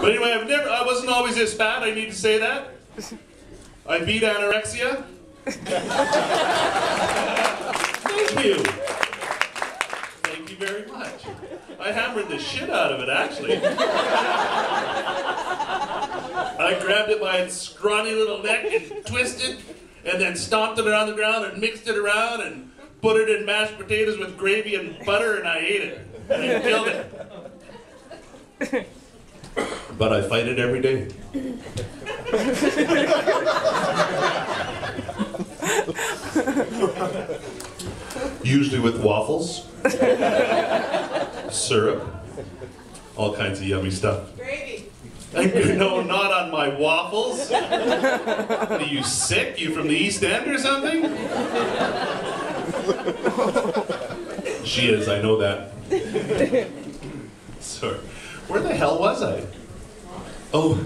But anyway, I've never, I wasn't always this fat. I need to say that. I beat anorexia. Thank you. Thank you very much. I hammered the shit out of it, actually. I grabbed it by its scrawny little neck and twisted, and then stomped it around the ground and mixed it around and put it in mashed potatoes with gravy and butter, and I ate it. And I killed it. But I fight it every day. Usually with waffles, syrup, all kinds of yummy stuff. Gravy. no, not on my waffles. Are you sick? You from the East End or something? she is, I know that. Sorry. Where the hell was I? Oh.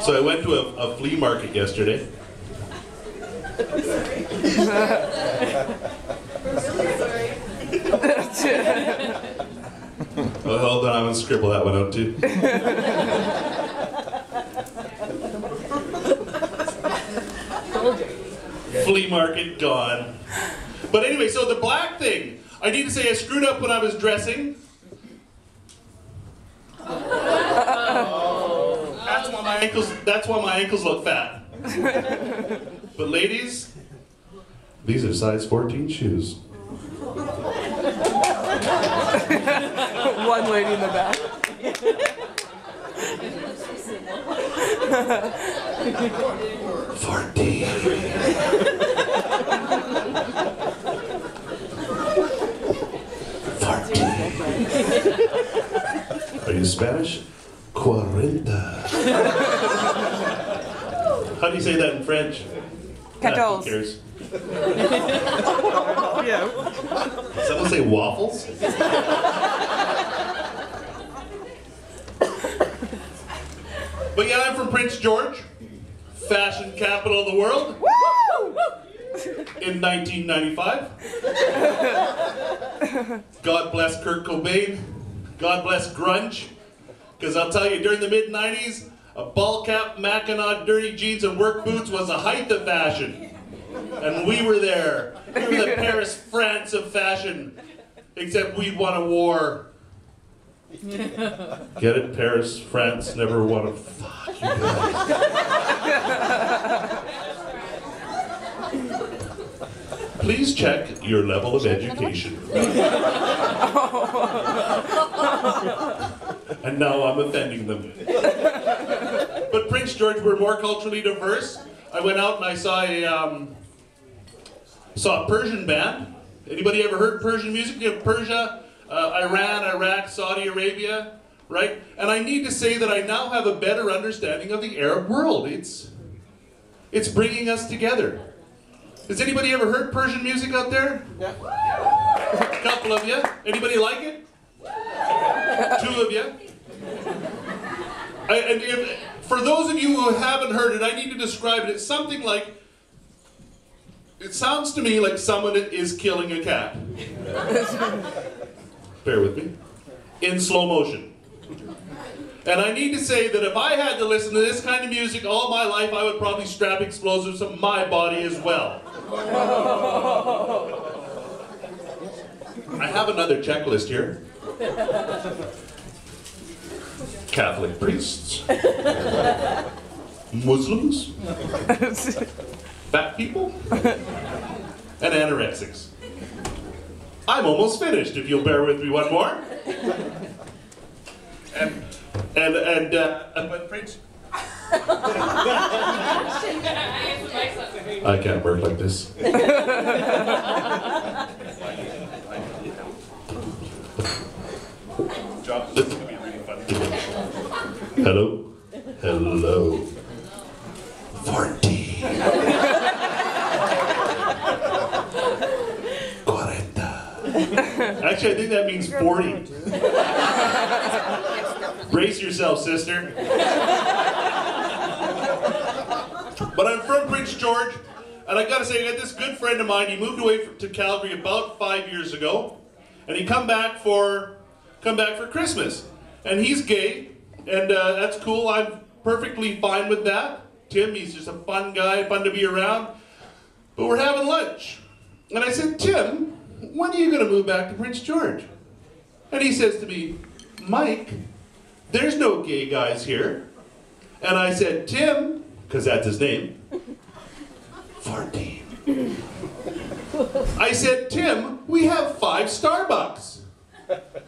So I went to a, a flea market yesterday. Oh, hold on, I'm gonna scribble that one out too. Flea market gone. But anyway, so the black thing. I need to say I screwed up when I was dressing. That's why my ankles. That's why my ankles look fat. But ladies, these are size 14 shoes. One lady in the back. Fourteen. Fourteen. Are you Spanish? Cuarenta. How do you say that in French? Ah, who Quatorze. cares? Yeah. Someone say waffles? but yeah, I'm from Prince George, fashion capital of the world, Woo! in 1995. God bless Kurt Cobain. God bless grunge. Because I'll tell you, during the mid 90s, a ball cap, Mackinac, dirty jeans, and work boots was the height of fashion. And we were there. We were the Paris, France of fashion. Except we'd won a war. Get it? Paris, France never won a. Fuck you guys. Please check your level of education. and now I'm offending them. But Prince George, we're more culturally diverse. I went out and I saw a um, saw a Persian band. Anybody ever heard Persian music? You have Persia, uh, Iran, Iraq, Saudi Arabia, right? And I need to say that I now have a better understanding of the Arab world. It's it's bringing us together. Has anybody ever heard Persian music out there? Yeah. A couple of you. Anybody like it? Two of you. I, and if, for those of you who haven't heard it, I need to describe it. It's something like. It sounds to me like someone is killing a cat. Bear with me. In slow motion. And I need to say that if I had to listen to this kind of music all my life, I would probably strap explosives to my body as well. I have another checklist here. Catholic priests, Muslims, fat people, and anorexics. I'm almost finished, if you'll bear with me one more. And, and, and, uh, but Prince. I can't work like this. This is gonna be really fun. Hello? Hello. 14. 40. Actually, I think that means 40. Brace yourself, sister. But I'm from Prince George, and I gotta say, I got this good friend of mine. He moved away to Calgary about five years ago, and he come back for come back for Christmas. And he's gay, and uh, that's cool. I'm perfectly fine with that. Tim, he's just a fun guy, fun to be around. But we're having lunch. And I said, Tim, when are you going to move back to Prince George? And he says to me, Mike, there's no gay guys here. And I said, Tim, because that's his name, 14. I said, Tim, we have five Starbucks.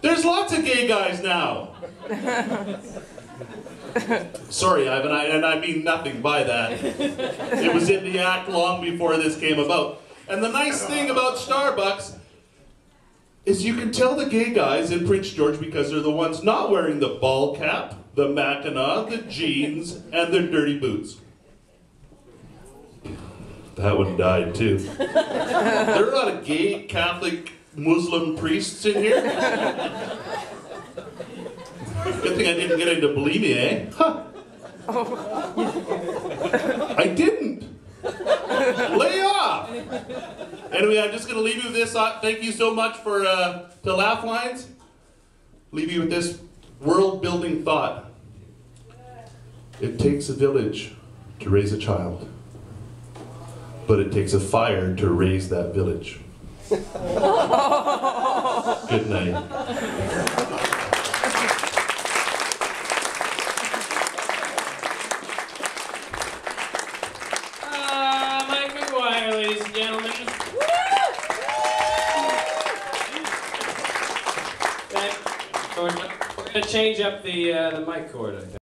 There's lots of gay guys now. Sorry, Ivan, I, and I mean nothing by that. It was in the act long before this came about. And the nice thing about Starbucks is you can tell the gay guys in Prince George because they're the ones not wearing the ball cap, the Mackinac, the jeans, and their dirty boots. That one died too. They're not a gay Catholic Muslim priests in here. Good thing I didn't get into bulimia, eh? Huh. I didn't. Lay off. Anyway, I'm just going to leave you with this. Uh, thank you so much for uh, to Lafflines. Leave you with this world-building thought. It takes a village to raise a child, but it takes a fire to raise that village. Good night. Uh, Mike McGuire, ladies and gentlemen. That- We're gonna change up the uh, the mic cord. I think.